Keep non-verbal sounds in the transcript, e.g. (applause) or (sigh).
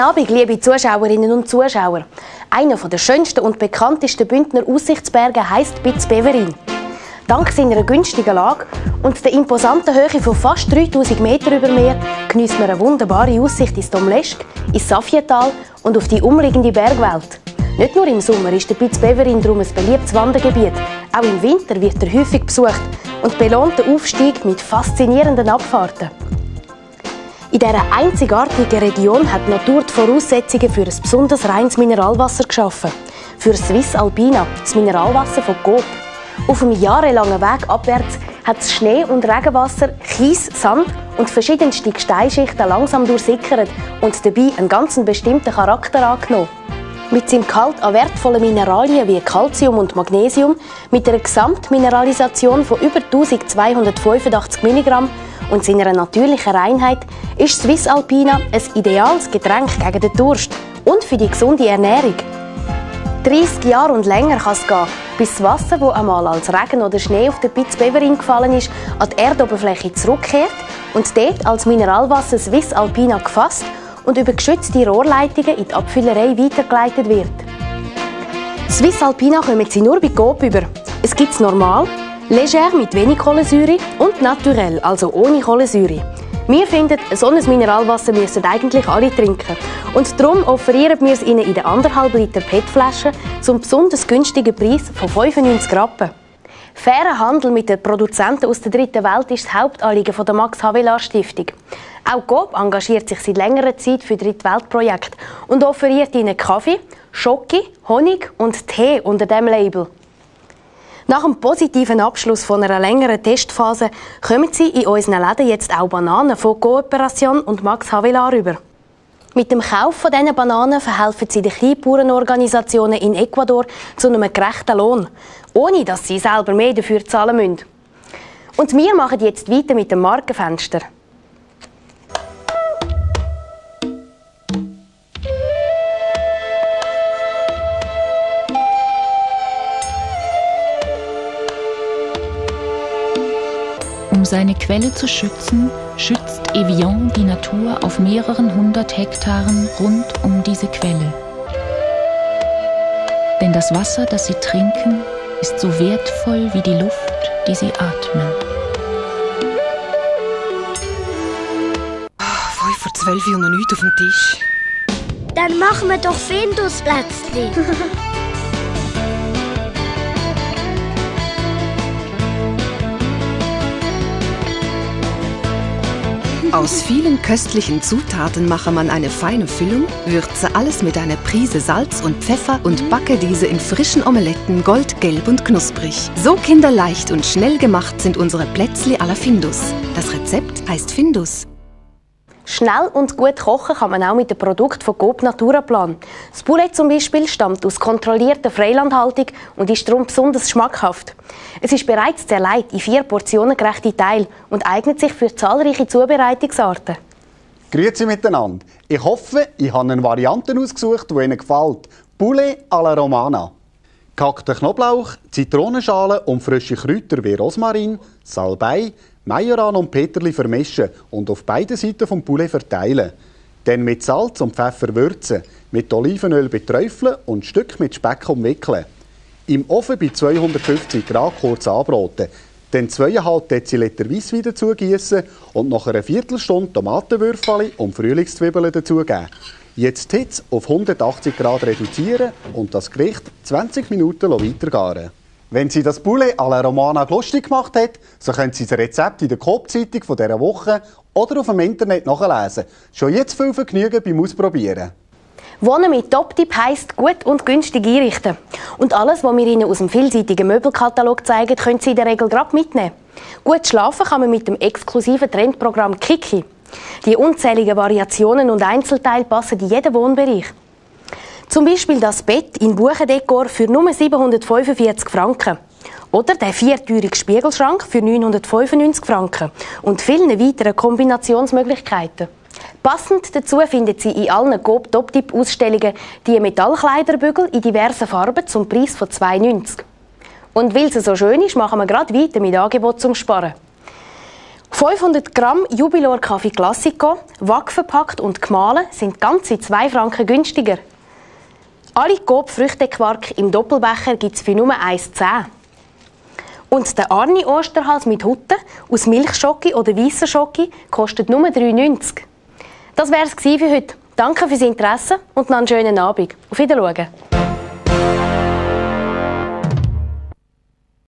Abend, liebe Zuschauerinnen und Zuschauer. Einer der schönsten und bekanntesten Bündner Aussichtsberge heisst Bitzbeverin. Dank seiner günstigen Lage und der imposanten Höhe von fast 3000 Meter über Meer genießt man eine wunderbare Aussicht ins Domlesk, ins Safietal und auf die umliegende Bergwelt. Nicht nur im Sommer ist der Bitzbeverin darum ein beliebtes Wandergebiet. Auch im Winter wird er häufig besucht und belohnt den Aufstieg mit faszinierenden Abfahrten. In dieser einzigartigen Region hat die Natur die Voraussetzungen für ein besonders reines Mineralwasser geschaffen. Für Swiss Alpina, das Mineralwasser von Coop. Auf einem jahrelangen Weg abwärts hat das Schnee- und Regenwasser, Kies, Sand und verschiedenste Gesteinsschichten langsam durchsickert und dabei einen ganz bestimmten Charakter angenommen. Mit seinem Gehalt an wertvollen Mineralien wie Calcium und Magnesium, mit einer Gesamtmineralisation von über 1285 mg und seiner natürlichen Reinheit ist Swiss Alpina ein ideales Getränk gegen den Durst und für die gesunde Ernährung. 30 Jahre und länger kann es gehen, bis das Wasser, das einmal als Regen oder Schnee auf der Piz Beverin gefallen ist, an die Erdoberfläche zurückkehrt und dort als Mineralwasser Swiss Alpina gefasst und über geschützte Rohrleitungen in die Abfüllerei weitergeleitet wird. Swiss Alpina kommen Sie nur bei Coop über. Es gibt es normal, Leger mit wenig Kohlensäure und naturell, also ohne Kohlensäure. Wir finden, so ein Mineralwasser müssen eigentlich alle trinken. Und darum offerieren wir es Ihnen in der 1,5 Liter PET-Flasche zum besonders günstigen Preis von 95 Rappen. Fairer Handel mit den Produzenten aus der dritten Welt ist das Hauptanliegen der Max Havelaar Stiftung. Auch Coop engagiert sich seit längerer Zeit für Drittweltprojekte und offeriert ihnen Kaffee, Schoki, Honig und Tee unter dem Label. Nach dem positiven Abschluss von einer längeren Testphase kommen Sie in unseren Läden jetzt auch Bananen von Kooperation und Max Havelaar über. Mit dem Kauf von diesen Bananen verhelfen sie den Kleinbauernorganisationen in Ecuador zu einem gerechten Lohn, ohne dass sie selber mehr dafür zahlen müssen. Und wir machen jetzt weiter mit dem Markenfenster. Seine Quelle zu schützen, schützt Evian die Natur auf mehreren hundert Hektaren rund um diese Quelle. Denn das Wasser, das sie trinken, ist so wertvoll wie die Luft, die sie atmen. Fünf vor zwölf und noch nichts auf dem Tisch. Dann machen wir doch Findusplätzchen. (laughs) Aus vielen köstlichen Zutaten mache man eine feine Füllung, würze alles mit einer Prise Salz und Pfeffer und backe diese in frischen Omeletten goldgelb und knusprig. So kinderleicht und schnell gemacht sind unsere Plätzli à la Findus. Das Rezept heißt Findus. Schnell und gut kochen kann man auch mit dem Produkt von Coop Naturaplan. Das Poulet zum Beispiel stammt aus kontrollierter Freilandhaltung und ist darum besonders schmackhaft. Es ist bereits zerlegt in vier Portionen gerechte Teile und eignet sich für zahlreiche Zubereitungsarten. Grüezi miteinander. Ich hoffe, ich habe eine Variante ausgesucht, die Ihnen gefällt. Poulet à la Romana. Gehackter Knoblauch, Zitronenschalen und frische Kräuter wie Rosmarin, Salbei, Majoran und Peterli vermischen und auf beiden Seiten vom Poulet verteilen. Dann mit Salz und Pfeffer würzen, mit Olivenöl beträufeln und Stück mit Speck umwickeln. Im Ofen bei 250 Grad kurz anbraten. Dann 2,5 Deziliter Weisswein dazugießen und nach einer Viertelstunde Tomatenwürfel und Frühlingszwiebeln dazugeben. Jetzt die Hitze auf 180 Grad reduzieren und das Gericht 20 Minuten weitergaren. Wenn Sie das Poulet à la Romana lustig gemacht hat, so können Sie das Rezept in der Coop-Zeitung dieser Woche oder auf dem Internet nachlesen. Schon jetzt viel Vergnügen beim Ausprobieren. Wohnen mit Top-Tipp heisst gut und günstig einrichten. Und alles, was wir Ihnen aus dem vielseitigen Möbelkatalog zeigen, können Sie in der Regel gerade mitnehmen. Gut schlafen kann man mit dem exklusiven Trendprogramm Kiki. Die unzähligen Variationen und Einzelteile passen in jeden Wohnbereich. Zum Beispiel das Bett in Buchendekor für nur 745 Franken. Oder der viertürige Spiegelschrank für 995 Franken. Und viele weitere Kombinationsmöglichkeiten. Passend dazu findet Sie in allen Coop Top-Tip Ausstellungen die Metallkleiderbügel in diversen Farben zum Preis von 2,90. Und weil es so schön ist, machen wir gerade weiter mit Angebot zum Sparen. 500 Gramm Jubilor Kaffee Classico, wack verpackt und gemahlen, sind ganze 2 Franken günstiger. Alle Coop Früchtequark im Doppelbecher gibt es für nur 1,10. Und der Arni Osterhals mit Hutte aus Milchschocke oder weißer Schocke kostet nur 3,90. Das wäre es für heute. Danke fürs Interesse und noch einen schönen Abend. Auf Wiedersehen.